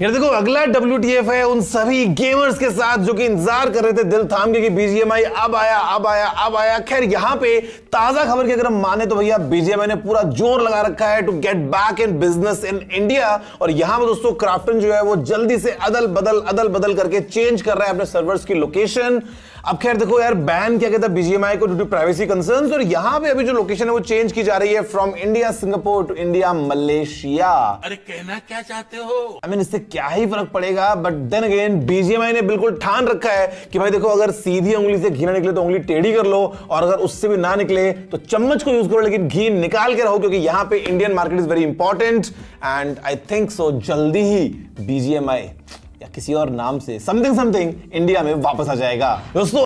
यार देखो अगला डब्ल्यूटीएफ है उन सभी गेमर्स के साथ जो कि इंतज़ार कर रहे थे दिल थाम के कि बीजीएमआई अब आया अब आया अब आया। खैर यहाँ पे ताज़ा खबर की अगर हम माने तो भैया बीजीएमआई ने पूरा ज़ोर लगा रखा है to get back in business in India और यहाँ पर दोस्तों क्राफ्टन जो है वो जल्दी से अदल बदल अदल बदल करके चेंज कर रहा है अपने सर्वर्स की लोकेशन अब खैर देखो यार बैन क्या कहता है बीजीएमआई को ड्यू टू प्राइवेसी कंसर्न और यहाँ पे अभी जो लोकेशन है वो चेंज की जा रही है from India Singapore to India Malaysia अरे कहना क्या चाहते हो? आई मीन इससे क्या ही फ़र्क पड़ेगा? बट देन अगेन बीजीएमआई ने बिल्कुल ठान रखा है कि भाई देखो, अगर सीधी उंगली से घी ना निकले तो उंगली टेढ़ी कर लो, और अगर उससे भी ना निकले तो चम्मच को यूज़ करो, लेकिन घी निकाल के रहो, क्योंकि यहाँ पे Indian market is very important and I think so जल्दी ही बीजीएमआई या किसी और नाम से समथिंग समथिंग इंडिया में वापस आ जाएगा। दोस्तों